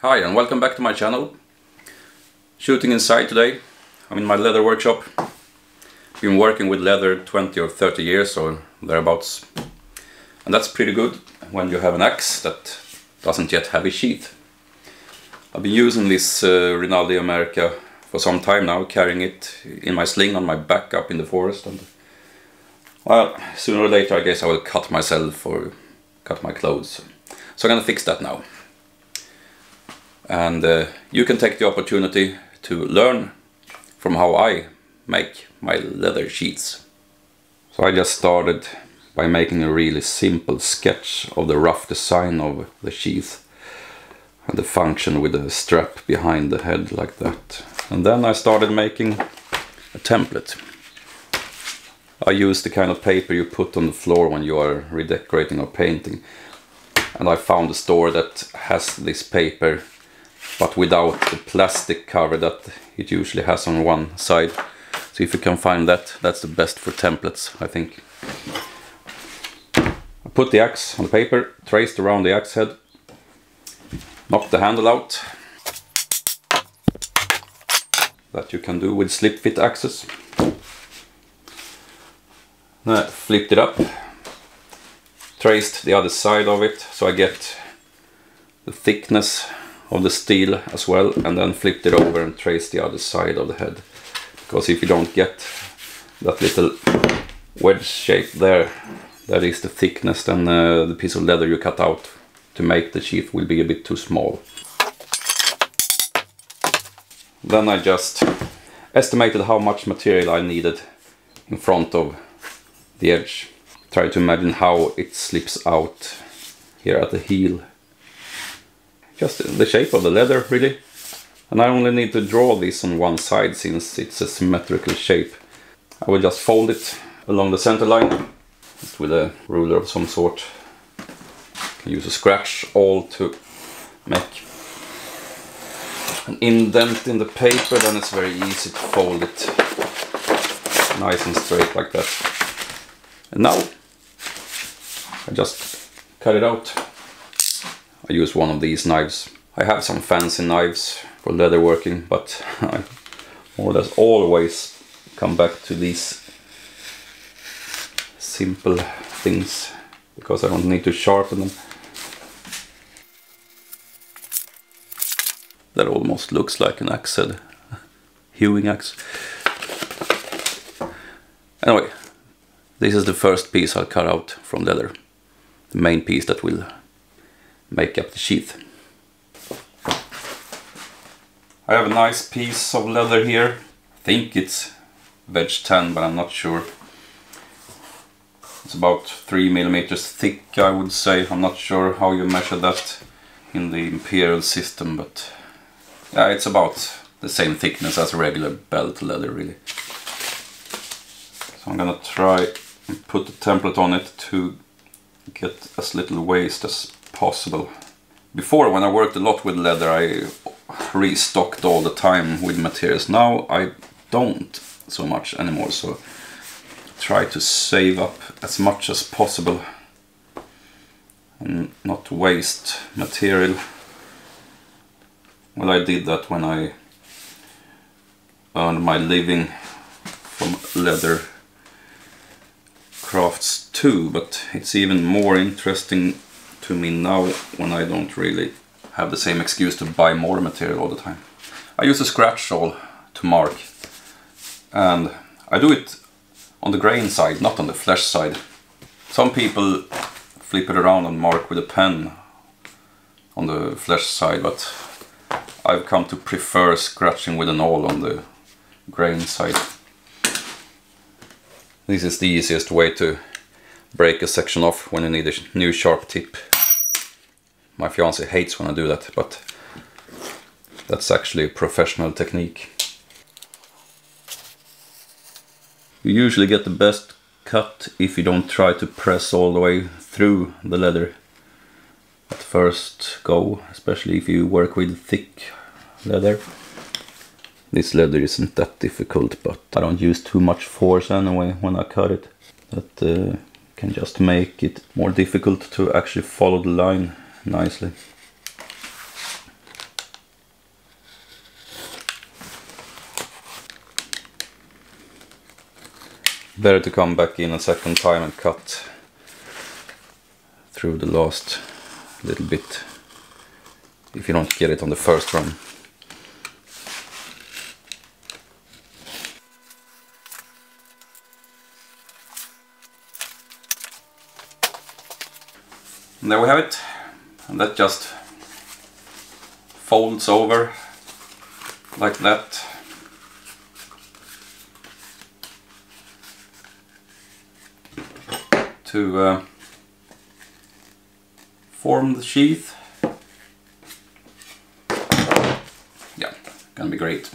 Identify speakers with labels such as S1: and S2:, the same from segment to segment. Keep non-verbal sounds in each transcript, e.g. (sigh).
S1: Hi and welcome back to my channel. Shooting inside today. I'm in my leather workshop. Been working with leather 20 or 30 years or thereabouts. And that's pretty good when you have an axe that doesn't yet have a sheath. I've been using this uh, Rinaldi America for some time now, carrying it in my sling on my back up in the forest. And well, sooner or later I guess I will cut myself or cut my clothes. So I'm gonna fix that now. And uh, you can take the opportunity to learn from how I make my leather sheaths. So I just started by making a really simple sketch of the rough design of the sheath and the function with the strap behind the head like that. And then I started making a template. I use the kind of paper you put on the floor when you are redecorating or painting. And I found a store that has this paper but without the plastic cover that it usually has on one side. So if you can find that, that's the best for templates, I think. I put the axe on the paper, traced around the axe head, knocked the handle out. That you can do with slip fit axes. Then I flipped it up, traced the other side of it so I get the thickness of the steel as well and then flipped it over and traced the other side of the head. Because if you don't get that little wedge shape there that is the thickness then uh, the piece of leather you cut out to make the sheath will be a bit too small. Then I just estimated how much material I needed in front of the edge. Try to imagine how it slips out here at the heel just the shape of the leather really. And I only need to draw this on one side since it's a symmetrical shape. I will just fold it along the center line with a ruler of some sort. can use a scratch awl to make an indent in the paper, then it's very easy to fold it nice and straight like that. And now I just cut it out. I use one of these knives. I have some fancy knives for leather working, but (laughs) I more or less always come back to these simple things because I don't need to sharpen them. That almost looks like an axe head, hewing axe. Anyway, this is the first piece I'll cut out from leather. The main piece that will make up the sheath. I have a nice piece of leather here. I think it's veg tan, but I'm not sure. It's about 3 millimeters thick, I would say. I'm not sure how you measure that in the imperial system, but yeah, it's about the same thickness as regular belt leather, really. So I'm gonna try and put the template on it to get as little waste as possible. Before, when I worked a lot with leather, I restocked all the time with materials. Now I don't so much anymore, so try to save up as much as possible and not waste material. Well, I did that when I earned my living from leather crafts too, but it's even more interesting to me now when I don't really have the same excuse to buy more material all the time. I use a scratch awl to mark and I do it on the grain side, not on the flesh side. Some people flip it around and mark with a pen on the flesh side, but I've come to prefer scratching with an awl on the grain side. This is the easiest way to break a section off when you need a new sharp tip. My fiance hates when I do that, but that's actually a professional technique. You usually get the best cut if you don't try to press all the way through the leather at first go, especially if you work with thick leather. This leather isn't that difficult, but I don't use too much force anyway when I cut it. That uh, can just make it more difficult to actually follow the line nicely. Better to come back in a second time and cut through the last little bit if you don't get it on the first run. And there we have it. And that just folds over like that. To uh, form the sheath. Yeah, gonna be great.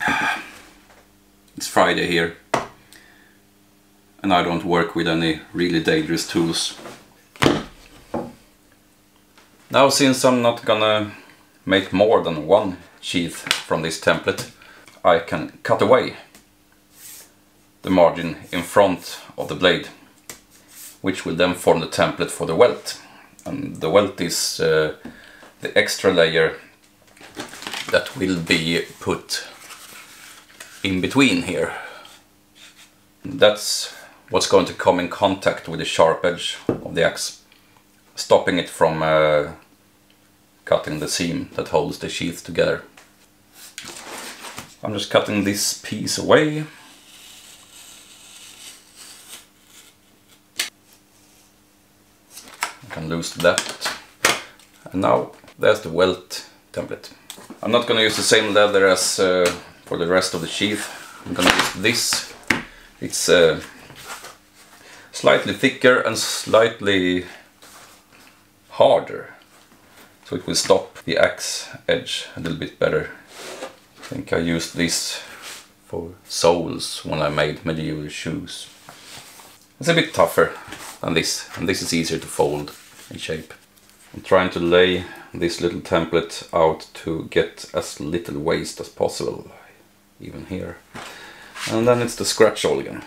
S1: (sighs) It's Friday here and I don't work with any really dangerous tools. Now since I'm not gonna make more than one sheath from this template, I can cut away the margin in front of the blade, which will then form the template for the welt. And the welt is uh, the extra layer that will be put in between here. That's what's going to come in contact with the sharp edge of the axe, stopping it from uh, cutting the seam that holds the sheath together. I'm just cutting this piece away. I can lose that. And now there's the welt template. I'm not gonna use the same leather as uh, for the rest of the sheath. I'm gonna use this. It's uh, slightly thicker and slightly harder. So it will stop the axe edge a little bit better. I think I used this for soles when I made medieval shoes. It's a bit tougher than this, and this is easier to fold in shape. I'm trying to lay this little template out to get as little waste as possible, even here. And then it's the scratch awl again.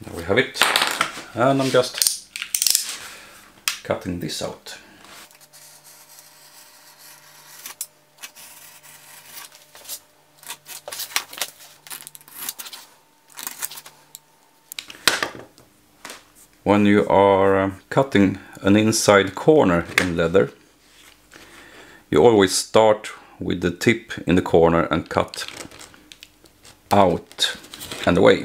S1: There we have it. And I'm just cutting this out. When you are um, cutting an inside corner in leather, you always start with the tip in the corner and cut out and away.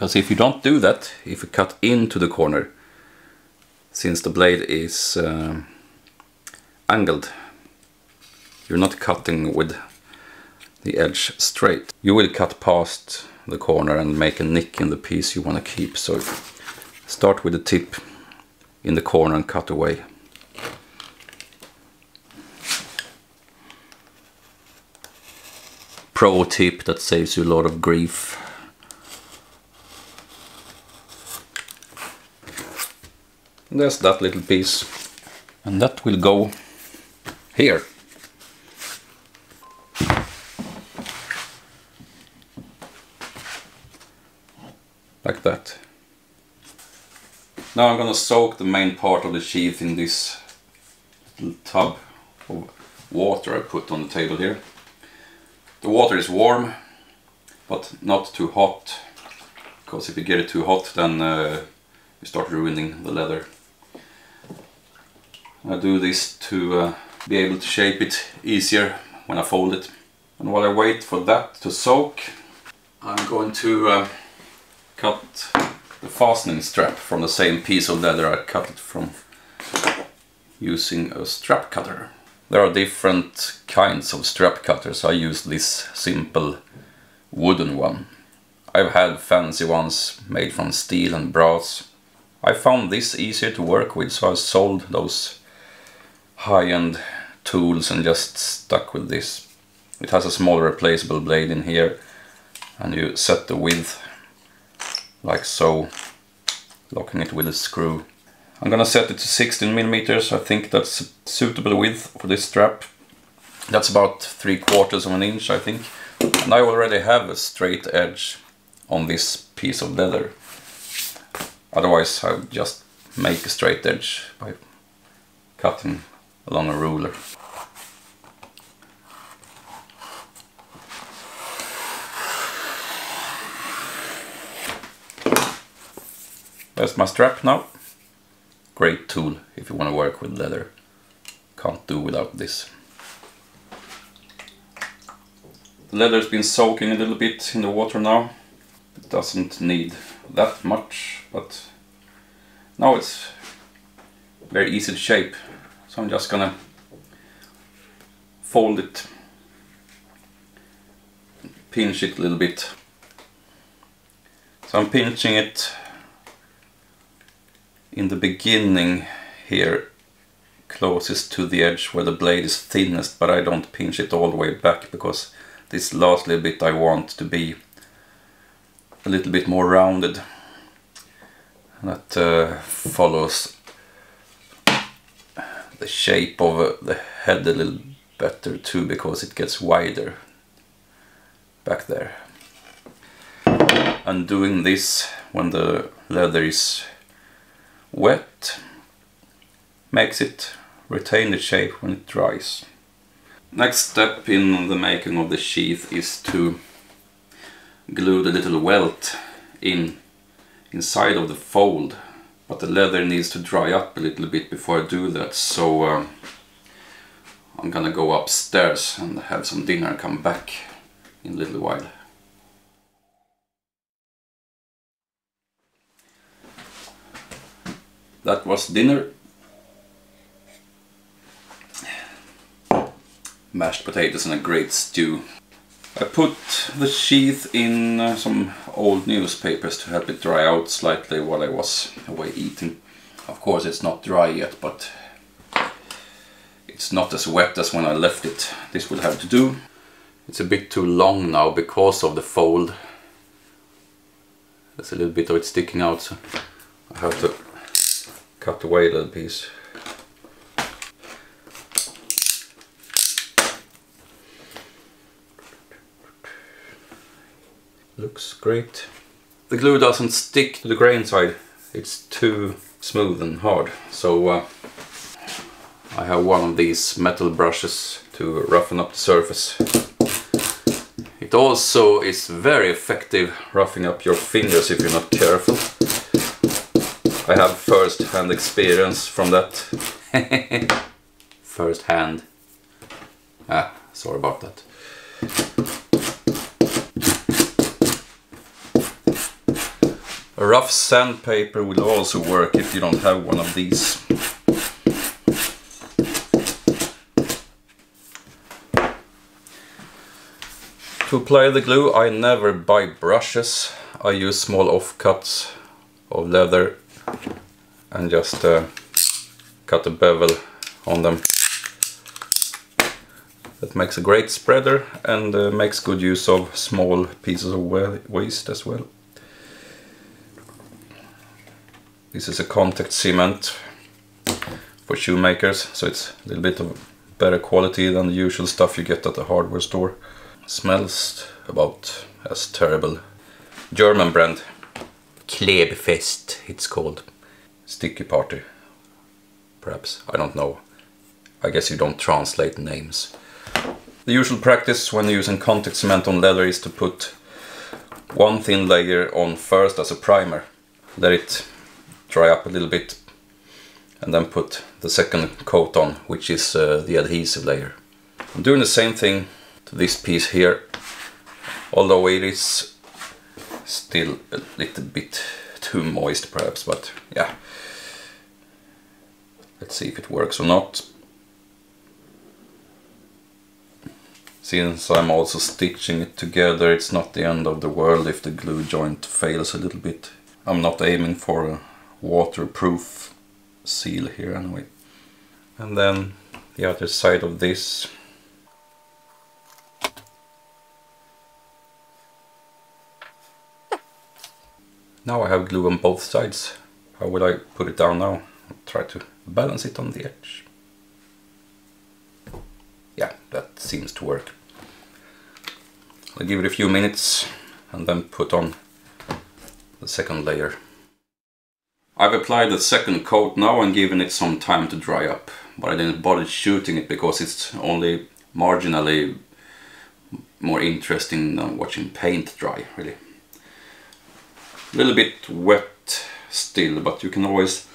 S1: Because if you don't do that, if you cut into the corner, since the blade is uh, angled, you're not cutting with the edge straight. You will cut past the corner and make a nick in the piece you want to keep. So start with the tip in the corner and cut away. Pro tip that saves you a lot of grief. There's that little piece. And that will go here. Like that. Now I'm gonna soak the main part of the sheath in this little tub of water I put on the table here. The water is warm but not too hot because if you get it too hot then uh, you start ruining the leather I do this to uh, be able to shape it easier when I fold it. And while I wait for that to soak, I'm going to uh, cut the fastening strap from the same piece of leather I cut it from using a strap cutter. There are different kinds of strap cutters. I use this simple wooden one. I've had fancy ones made from steel and brass. I found this easier to work with so I sold those high-end tools and just stuck with this. It has a small replaceable blade in here and you set the width like so, locking it with a screw. I'm gonna set it to 16 millimeters. I think that's a suitable width for this strap. That's about three quarters of an inch, I think. And I already have a straight edge on this piece of leather. Otherwise I would just make a straight edge by cutting along a ruler. There's my strap now. Great tool if you want to work with leather. Can't do without this. The leather's been soaking a little bit in the water now. It doesn't need that much, but now it's very easy to shape. So I'm just gonna fold it, pinch it a little bit. So I'm pinching it in the beginning here closest to the edge where the blade is thinnest but I don't pinch it all the way back because this last little bit I want to be a little bit more rounded that uh, follows the shape of uh, the head a little better too because it gets wider back there and doing this when the leather is wet makes it retain the shape when it dries. Next step in the making of the sheath is to glue the little welt in inside of the fold but the leather needs to dry up a little bit before I do that so uh, I'm gonna go upstairs and have some dinner and come back in a little while. that was dinner. Mashed potatoes and a great stew. I put the sheath in uh, some old newspapers to help it dry out slightly while I was away eating. Of course it's not dry yet, but it's not as wet as when I left it. This will have to do. It's a bit too long now because of the fold. There's a little bit of it sticking out, so I have to cut away a little piece. Looks great. The glue doesn't stick to the grain side, it's too smooth and hard. So uh, I have one of these metal brushes to roughen up the surface. It also is very effective roughing up your fingers if you're not careful. I have first hand experience from that. (laughs) first hand. Ah, sorry about that. A rough sandpaper will also work if you don't have one of these. To apply the glue I never buy brushes. I use small offcuts of leather and just uh, cut a bevel on them. That makes a great spreader and uh, makes good use of small pieces of waste as well. This is a contact cement for shoemakers, so it's a little bit of better quality than the usual stuff you get at the hardware store. Smells about as terrible. German brand. Klebfest it's called. Sticky Party. Perhaps, I don't know. I guess you don't translate names. The usual practice when using contact cement on leather is to put one thin layer on first as a primer. Let it dry up a little bit and then put the second coat on, which is uh, the adhesive layer. I'm doing the same thing to this piece here, although it is still a little bit (laughs) too moist perhaps, but yeah. Let's see if it works or not. Since I'm also stitching it together, it's not the end of the world if the glue joint fails a little bit. I'm not aiming for a waterproof seal here anyway. And then the other side of this Now I have glue on both sides. How will I put it down now? I'll try to balance it on the edge. Yeah, that seems to work. I'll give it a few minutes and then put on the second layer. I've applied the second coat now and given it some time to dry up. But I didn't bother shooting it because it's only marginally more interesting than watching paint dry, really. A little bit wet still, but you can always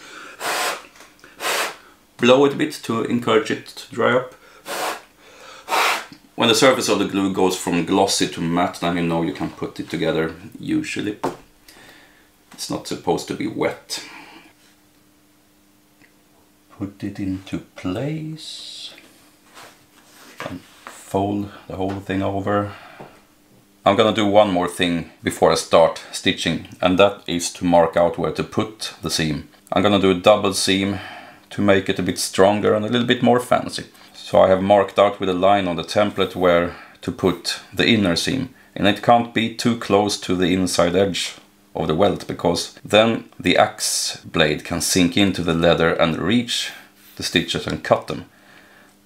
S1: blow it a bit to encourage it to dry up. When the surface of the glue goes from glossy to matte, then you know you can put it together, usually. It's not supposed to be wet. Put it into place. And fold the whole thing over. I'm gonna do one more thing before I start stitching, and that is to mark out where to put the seam. I'm gonna do a double seam to make it a bit stronger and a little bit more fancy. So I have marked out with a line on the template where to put the inner seam. And it can't be too close to the inside edge of the welt because then the axe blade can sink into the leather and reach the stitches and cut them.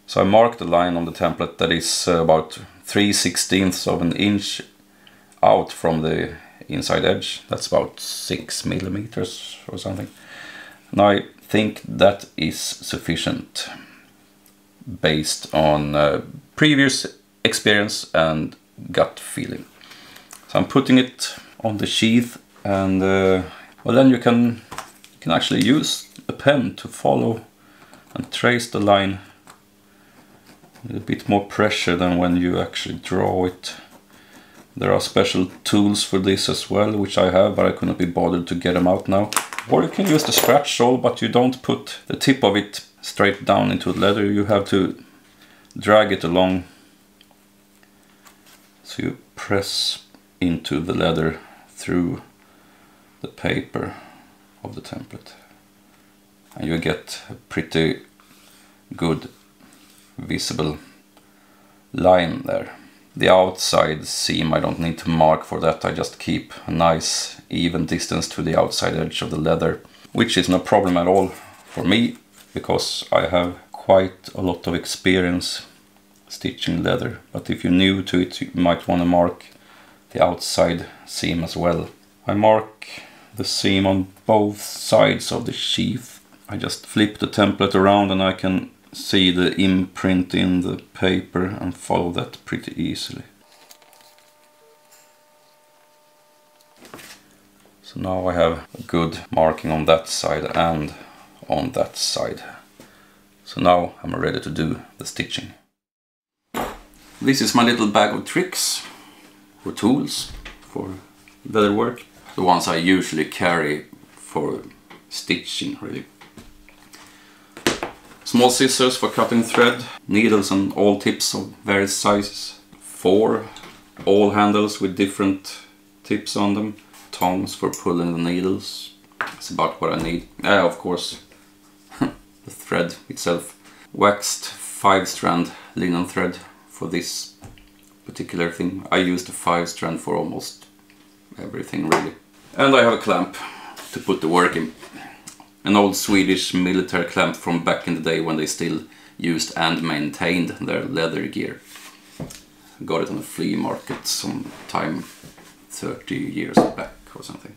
S1: So I marked a line on the template that is about 3 sixteenths of an inch out from the inside edge. That's about 6 millimeters or something. And I think that is sufficient based on uh, previous experience and gut feeling. So I'm putting it on the sheath and uh, well then you can you can actually use a pen to follow and trace the line with a bit more pressure than when you actually draw it. There are special tools for this as well, which I have, but I couldn't be bothered to get them out now. Or you can use the scratch awl, but you don't put the tip of it straight down into the leather. You have to drag it along. So you press into the leather through the paper of the template. And you get a pretty good visible line there. The outside seam I don't need to mark for that, I just keep a nice even distance to the outside edge of the leather, which is no problem at all for me, because I have quite a lot of experience stitching leather. But if you're new to it, you might want to mark the outside seam as well. I mark the seam on both sides of the sheath. I just flip the template around and I can see the imprint in the paper and follow that pretty easily. So now I have a good marking on that side and on that side. So now I'm ready to do the stitching. This is my little bag of tricks or tools for leather work. The ones I usually carry for stitching really. Small scissors for cutting thread, needles and awl tips of various sizes. Four awl handles with different tips on them. Tongs for pulling the needles. That's about what I need. Uh, of course, (laughs) the thread itself. Waxed 5 strand linen thread for this particular thing. I use the 5 strand for almost everything really. And I have a clamp to put the work in an old Swedish military clamp from back in the day when they still used and maintained their leather gear. Got it on a flea market some time 30 years back or something.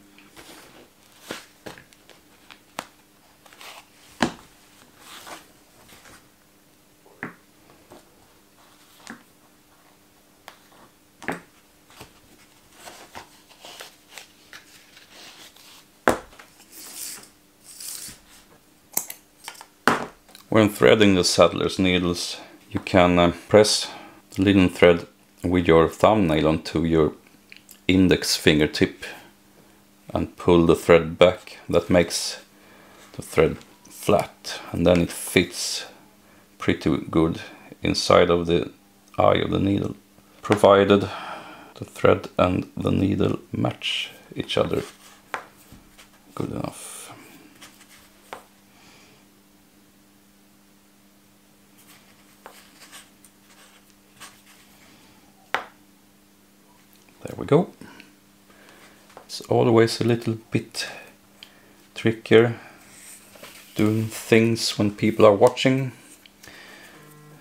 S1: When threading the saddler's needles, you can uh, press the linen thread with your thumbnail onto your index fingertip and pull the thread back. That makes the thread flat and then it fits pretty good inside of the eye of the needle provided the thread and the needle match each other good enough. There we go. It's always a little bit trickier doing things when people are watching.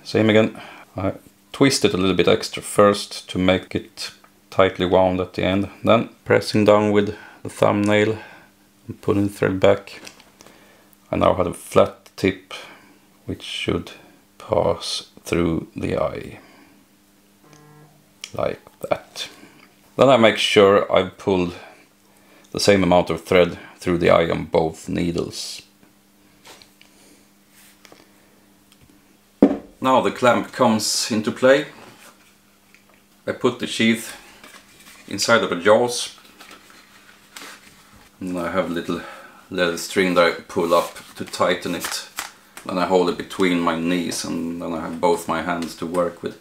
S1: Same again. I twist it a little bit extra first to make it tightly wound at the end. Then pressing down with the thumbnail and pulling the thread back. I now have a flat tip which should pass through the eye like that. Then I make sure I've pulled the same amount of thread through the eye on both needles. Now the clamp comes into play. I put the sheath inside of the jaws and I have a little leather string that I pull up to tighten it. and I hold it between my knees and then I have both my hands to work with.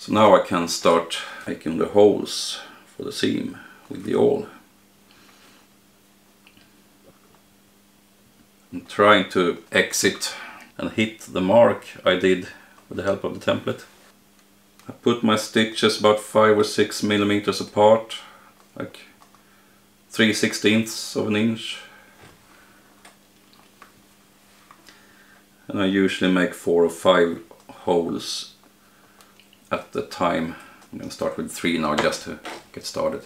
S1: So now I can start making the holes for the seam with the awl. I'm trying to exit and hit the mark I did with the help of the template. I put my stitches about 5 or 6 millimeters apart, like 3 sixteenths of an inch. And I usually make 4 or 5 holes at the time. I'm going to start with 3 now just to get started.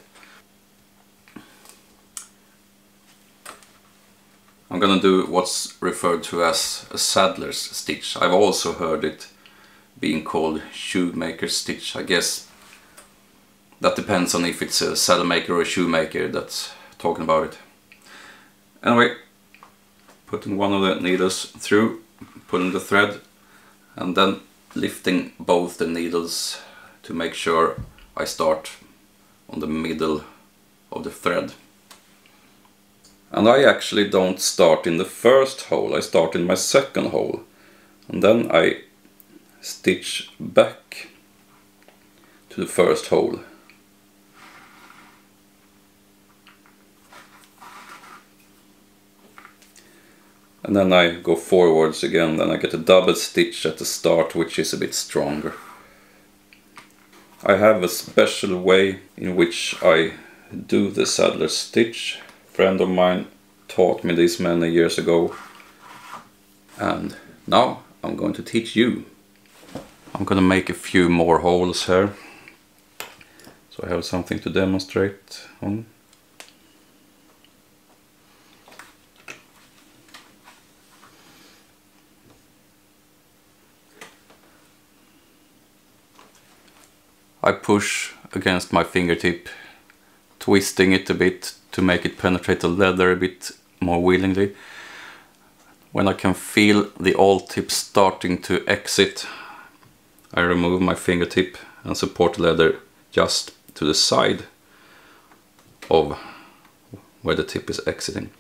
S1: I'm gonna do what's referred to as a saddler's stitch. I've also heard it being called shoemaker's stitch. I guess that depends on if it's a saddle maker or a shoemaker that's talking about it. Anyway, putting one of the needles through, pulling the thread and then lifting both the needles to make sure I start on the middle of the thread. And I actually don't start in the first hole, I start in my second hole. And then I stitch back to the first hole. And then I go forwards again, then I get a double stitch at the start which is a bit stronger. I have a special way in which I do the saddler stitch friend of mine taught me this many years ago and now I'm going to teach you. I'm gonna make a few more holes here so I have something to demonstrate on. I push against my fingertip, twisting it a bit to make it penetrate the leather a bit more willingly. When I can feel the awl tip starting to exit, I remove my fingertip and support the leather just to the side of where the tip is exiting.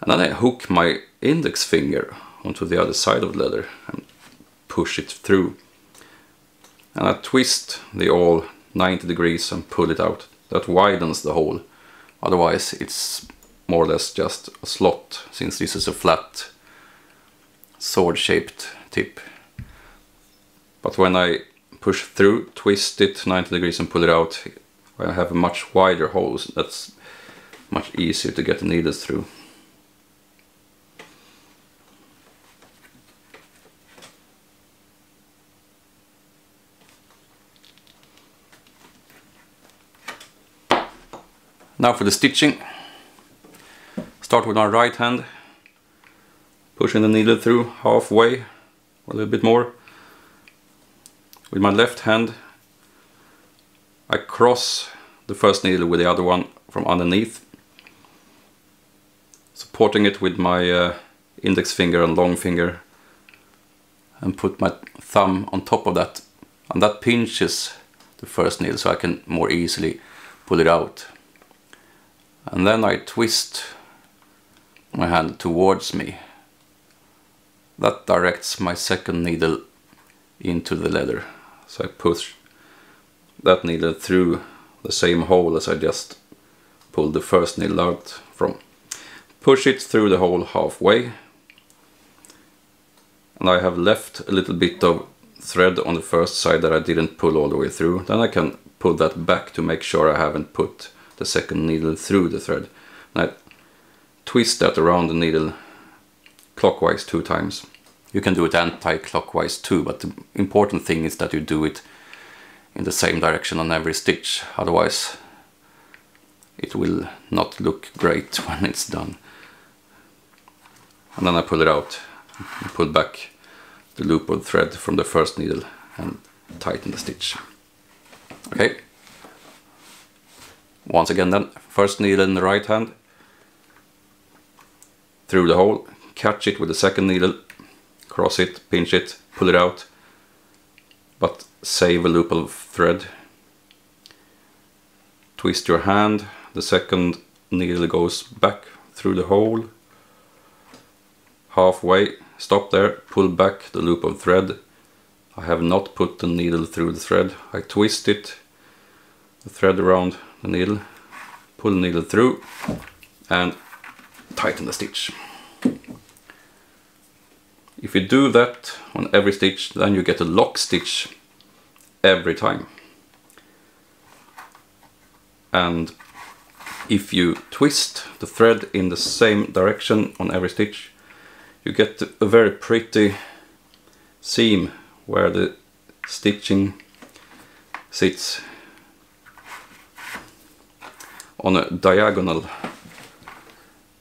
S1: And then I hook my index finger onto the other side of the leather and push it through. And I twist the awl 90 degrees and pull it out. That widens the hole Otherwise it's more or less just a slot since this is a flat sword shaped tip. But when I push through, twist it 90 degrees and pull it out, I have a much wider hole. So that's much easier to get the needles through. Now for the stitching. Start with my right hand, pushing the needle through halfway, or a little bit more. With my left hand, I cross the first needle with the other one from underneath, supporting it with my uh, index finger and long finger, and put my thumb on top of that, and that pinches the first needle so I can more easily pull it out and then I twist my hand towards me. That directs my second needle into the leather. So I push that needle through the same hole as I just pulled the first needle out from. Push it through the hole halfway. And I have left a little bit of thread on the first side that I didn't pull all the way through. Then I can pull that back to make sure I haven't put the second needle through the thread. I twist that around the needle clockwise two times. You can do it anti-clockwise too, but the important thing is that you do it in the same direction on every stitch, otherwise it will not look great (laughs) when it's done. and then I pull it out pull back the loop of thread from the first needle and tighten the stitch. Okay. Once again then, first needle in the right hand, through the hole, catch it with the second needle, cross it, pinch it, pull it out, but save a loop of thread. Twist your hand, the second needle goes back through the hole, halfway, stop there, pull back the loop of thread. I have not put the needle through the thread, I twist it, the thread around the needle, pull the needle through and tighten the stitch. If you do that on every stitch, then you get a lock stitch every time. And if you twist the thread in the same direction on every stitch, you get a very pretty seam where the stitching sits on a diagonal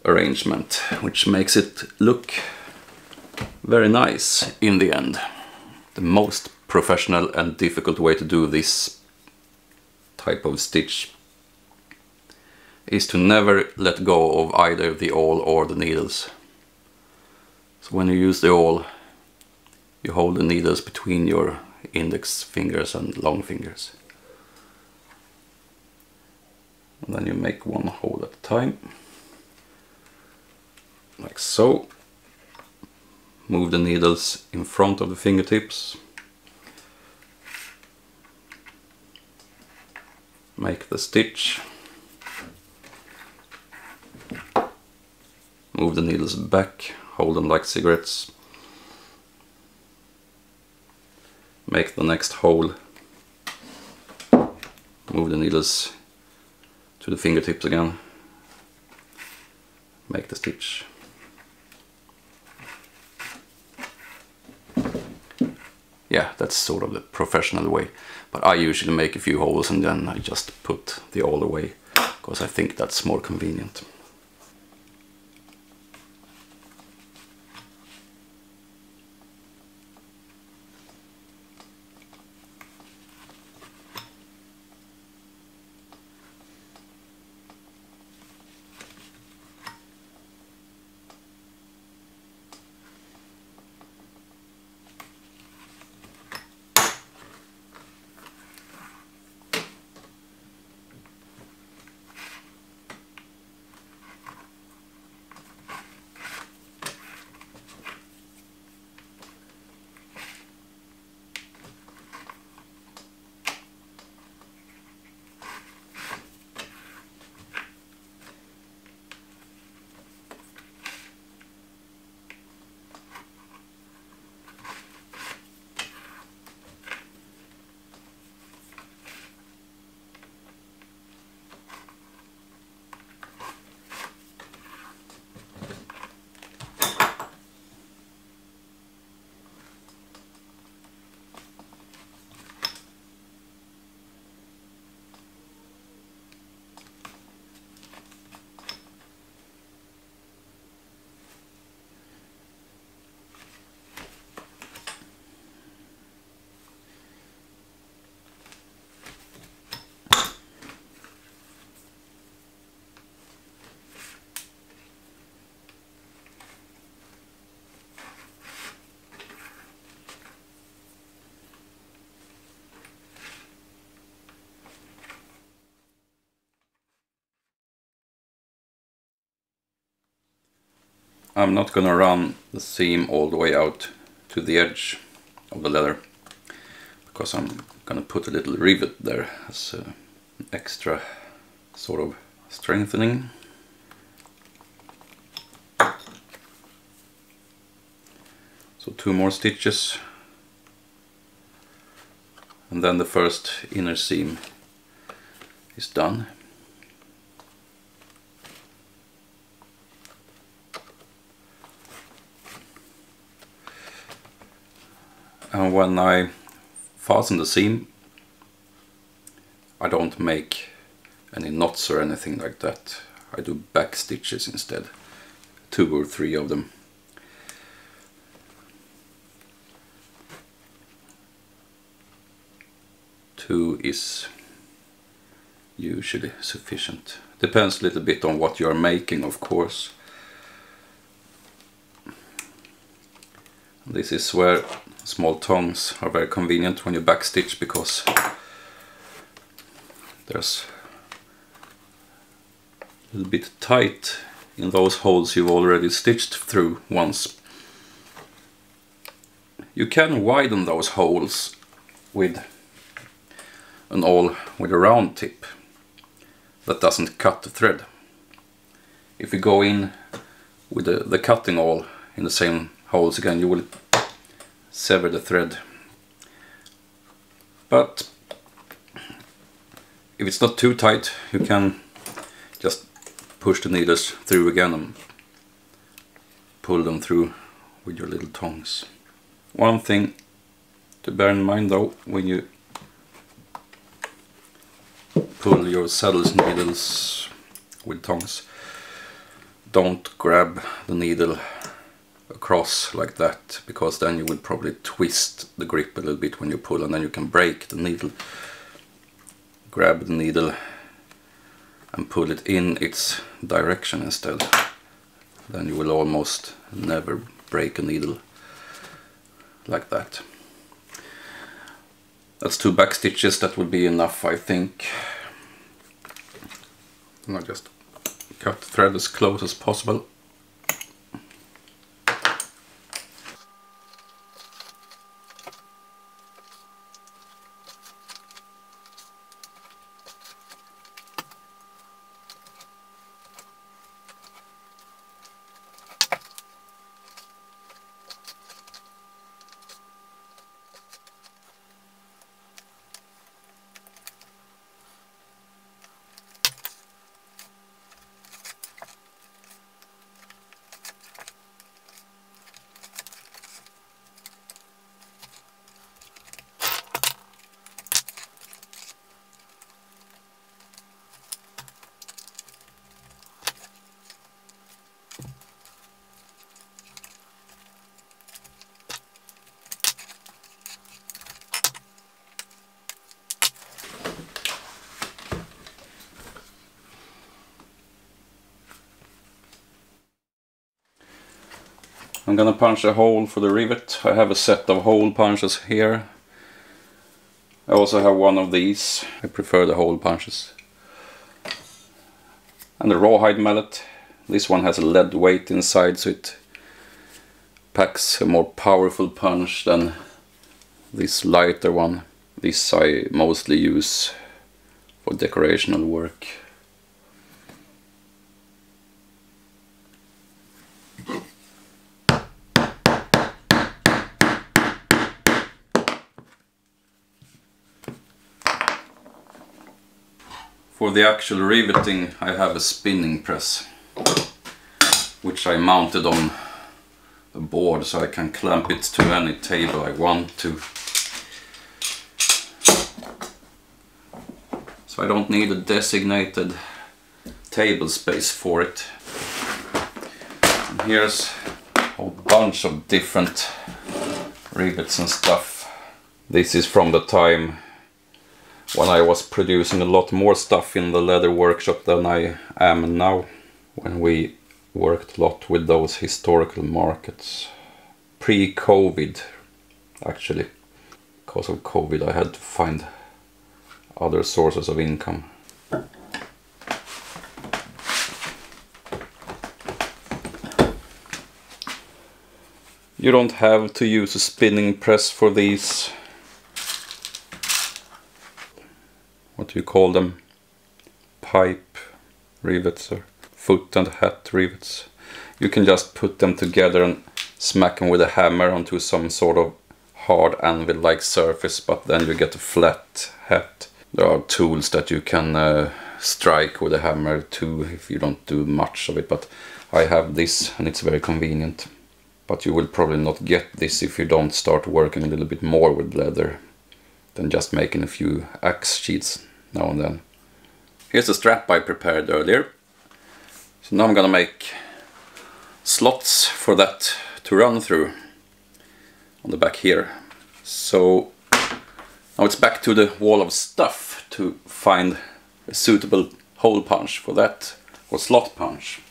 S1: arrangement, which makes it look very nice in the end. The most professional and difficult way to do this type of stitch is to never let go of either the awl or the needles. So when you use the awl, you hold the needles between your index fingers and long fingers. And then you make one hole at a time, like so. Move the needles in front of the fingertips. Make the stitch. Move the needles back, hold them like cigarettes. Make the next hole. Move the needles to the fingertips again. Make the stitch. yeah, that's sort of the professional way. But I usually make a few holes and then I just put the awl away because I think that's more convenient. I'm not gonna run the seam all the way out to the edge of the leather because I'm gonna put a little rivet there as an extra sort of strengthening. So two more stitches and then the first inner seam is done. and when I fasten the seam I don't make any knots or anything like that. I do back stitches instead, two or three of them. Two is usually sufficient. Depends a little bit on what you're making, of course. This is where small tongs are very convenient when you backstitch because there's a little bit tight in those holes you've already stitched through once. You can widen those holes with an awl with a round tip that doesn't cut the thread. If you go in with the, the cutting awl in the same holes again you will sever the thread. But if it's not too tight you can just push the needles through again and pull them through with your little tongs. One thing to bear in mind though when you pull your saddle's needles with tongs don't grab the needle across like that because then you will probably twist the grip a little bit when you pull and then you can break the needle grab the needle and pull it in its direction instead. Then you will almost never break a needle like that. That's two back stitches. That will be enough I think. And I just cut the thread as close as possible I'm gonna punch a hole for the rivet. I have a set of hole punches here. I also have one of these. I prefer the hole punches. And the rawhide mallet. This one has a lead weight inside so it packs a more powerful punch than this lighter one. This I mostly use for decorational work. For the actual riveting I have a spinning press which I mounted on a board so I can clamp it to any table I want to. So I don't need a designated table space for it. And here's a bunch of different rivets and stuff. This is from the time when I was producing a lot more stuff in the leather workshop than I am now. When we worked a lot with those historical markets. Pre-Covid, actually. Because of Covid I had to find other sources of income. You don't have to use a spinning press for these what do you call them? Pipe rivets or foot and hat rivets. You can just put them together and smack them with a hammer onto some sort of hard anvil-like surface, but then you get a flat hat. There are tools that you can uh, strike with a hammer too if you don't do much of it, but I have this and it's very convenient. But you will probably not get this if you don't start working a little bit more with leather than just making a few axe sheaths now and then. Here's the strap I prepared earlier. So now I'm gonna make slots for that to run through on the back here. So Now it's back to the wall of stuff to find a suitable hole punch for that, or slot punch.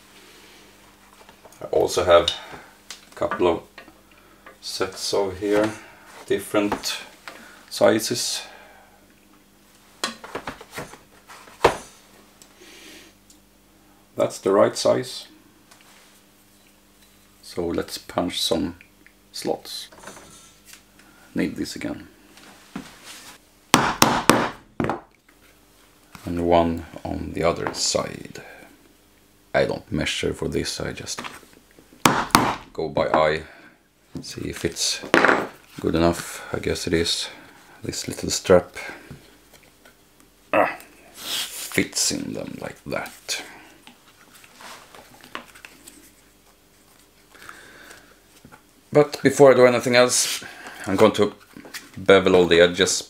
S1: I also have a couple of sets over here, different sizes. That's the right size. So let's punch some slots. Need this again. And one on the other side. I don't measure for this, I just go by eye. See if it's good enough, I guess it is. This little strap ah, fits in them like that. But before I do anything else, I'm going to bevel all the edges.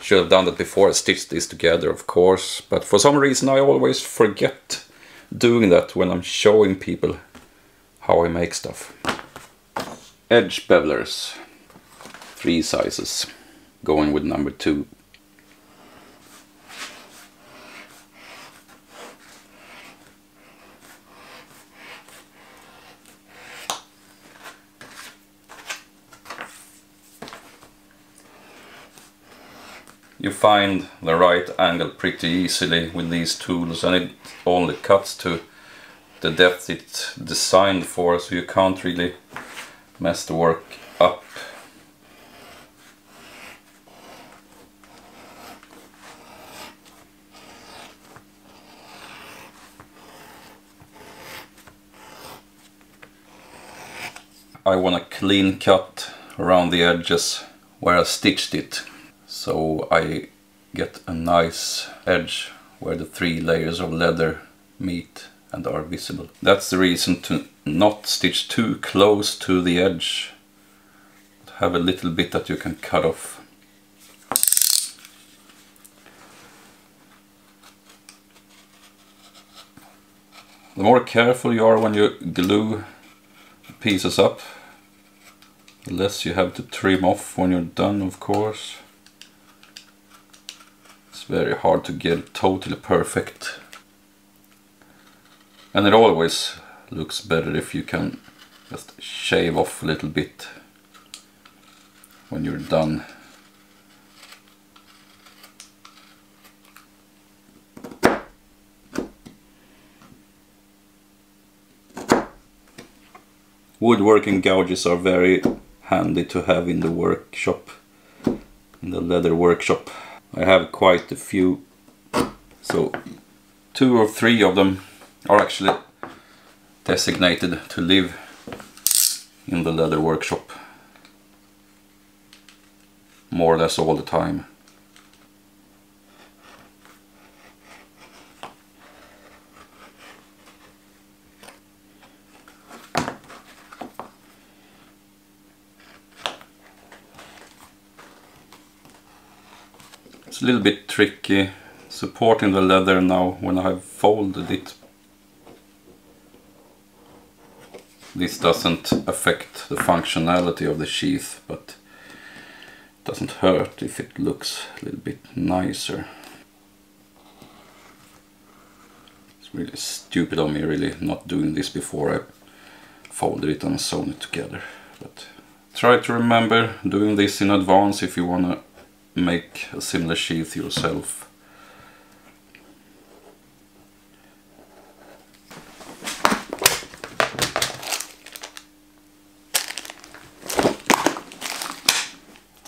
S1: Should have done that before I stitched these together, of course. But for some reason I always forget doing that when I'm showing people how I make stuff. Edge bevelers. Three sizes. Going with number two. you find the right angle pretty easily with these tools and it only cuts to the depth it's designed for so you can't really mess the work up. I want a clean cut around the edges where I stitched it so I get a nice edge where the three layers of leather meet and are visible. That's the reason to not stitch too close to the edge. Have a little bit that you can cut off. The more careful you are when you glue pieces up, less you have to trim off when you're done of course it's very hard to get totally perfect. And it always looks better if you can just shave off a little bit when you're done. Woodworking gouges are very handy to have in the workshop, in the leather workshop. I have quite a few. So two or three of them are actually designated to live in the leather workshop. More or less all the time. Little bit tricky supporting the leather now when I have folded it. This doesn't affect the functionality of the sheath but it doesn't hurt if it looks a little bit nicer. It's really stupid of me really not doing this before I folded it and sewn it together. But try to remember doing this in advance if you want to make a similar sheath yourself.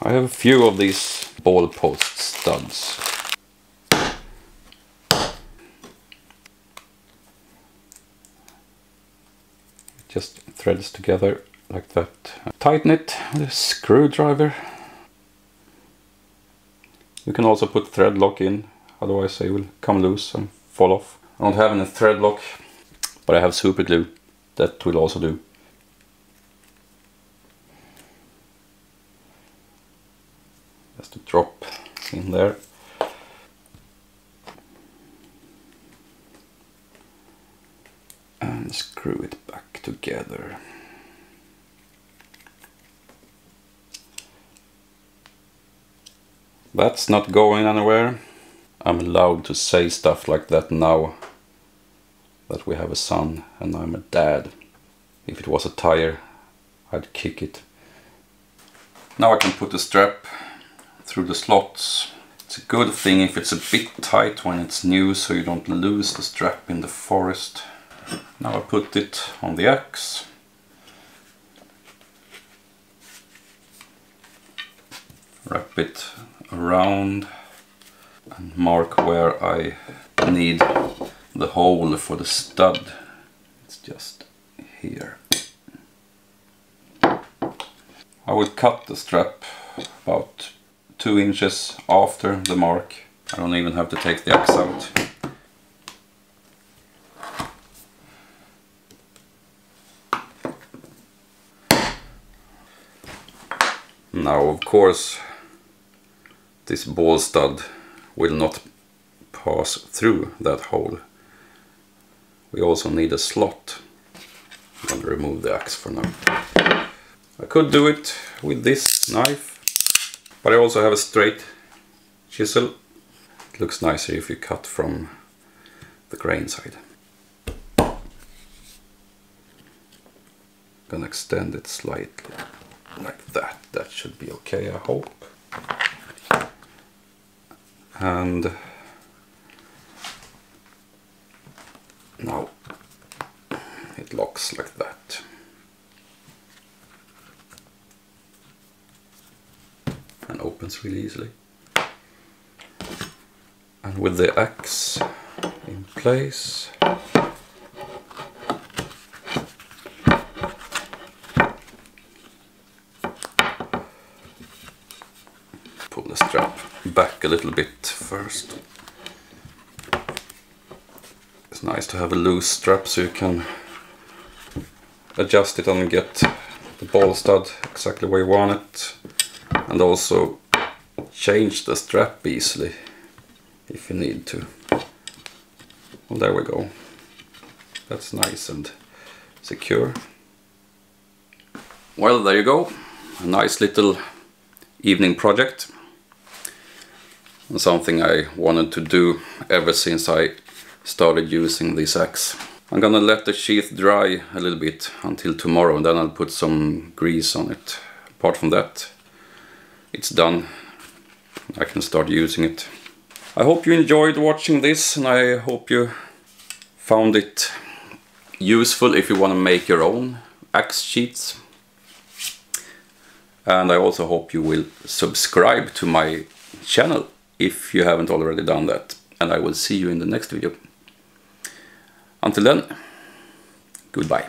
S1: I have a few of these ball post studs. Just threads together like that. Tighten it with a screwdriver. You can also put thread lock in, otherwise they will come loose and fall off. I don't have any thread lock, but I have super glue. That will also do. Just a drop in there. And screw it back together. That's not going anywhere. I'm allowed to say stuff like that now that we have a son and I'm a dad. If it was a tire, I'd kick it. Now I can put the strap through the slots. It's a good thing if it's a bit tight when it's new so you don't lose the strap in the forest. Now I put it on the axe. Wrap it around and mark where I need the hole for the stud. It's just here. I will cut the strap about two inches after the mark. I don't even have to take the axe out. Now of course this ball stud will not pass through that hole. We also need a slot. I'm going to remove the axe for now. I could do it with this knife, but I also have a straight chisel. It looks nicer if you cut from the grain side. Gonna extend it slightly, like that. That should be okay, I hope. And now it locks like that. And opens really easily. And with the axe in place, pull the strap back a little bit first. It's nice to have a loose strap so you can adjust it and get the ball stud exactly where you want it and also change the strap easily if you need to. Well there we go. That's nice and secure. Well there you go. A nice little evening project. And something I wanted to do ever since I started using this axe. I'm gonna let the sheath dry a little bit until tomorrow and then I'll put some grease on it. Apart from that, it's done. I can start using it. I hope you enjoyed watching this and I hope you found it useful if you want to make your own axe sheaths. And I also hope you will subscribe to my channel if you haven't already done that. And I will see you in the next video. Until then, goodbye.